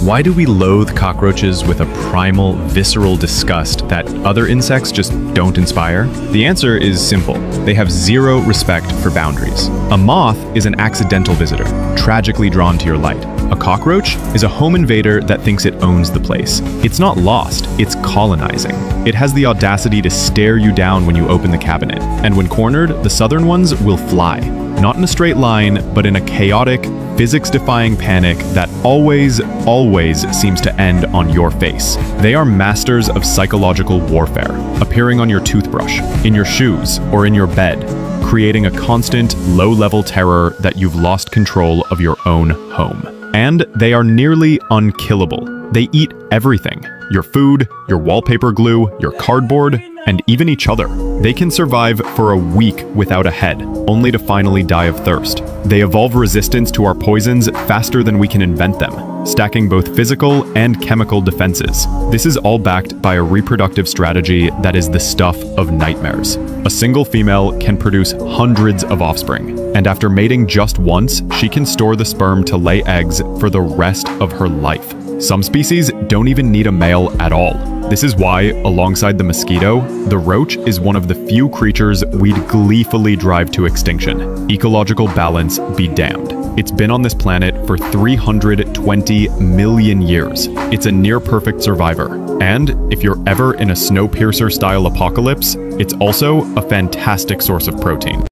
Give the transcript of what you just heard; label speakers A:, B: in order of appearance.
A: Why do we loathe cockroaches with a primal, visceral disgust that other insects just don't inspire? The answer is simple. They have zero respect for boundaries. A moth is an accidental visitor, tragically drawn to your light. A cockroach is a home invader that thinks it owns the place. It's not lost, it's colonizing. It has the audacity to stare you down when you open the cabinet, and when cornered, the southern ones will fly. Not in a straight line, but in a chaotic, physics-defying panic that always, always seems to end on your face. They are masters of psychological warfare, appearing on your toothbrush, in your shoes, or in your bed, creating a constant, low-level terror that you've lost control of your own home. And they are nearly unkillable. They eat everything. Your food, your wallpaper glue, your cardboard, and even each other. They can survive for a week without a head, only to finally die of thirst. They evolve resistance to our poisons faster than we can invent them, stacking both physical and chemical defenses. This is all backed by a reproductive strategy that is the stuff of nightmares. A single female can produce hundreds of offspring, and after mating just once, she can store the sperm to lay eggs for the rest of her life. Some species don't even need a male at all. This is why, alongside the mosquito, the roach is one of the few creatures we'd gleefully drive to extinction. Ecological balance be damned. It's been on this planet for 320 million years. It's a near-perfect survivor. And if you're ever in a Snowpiercer-style apocalypse, it's also a fantastic source of protein.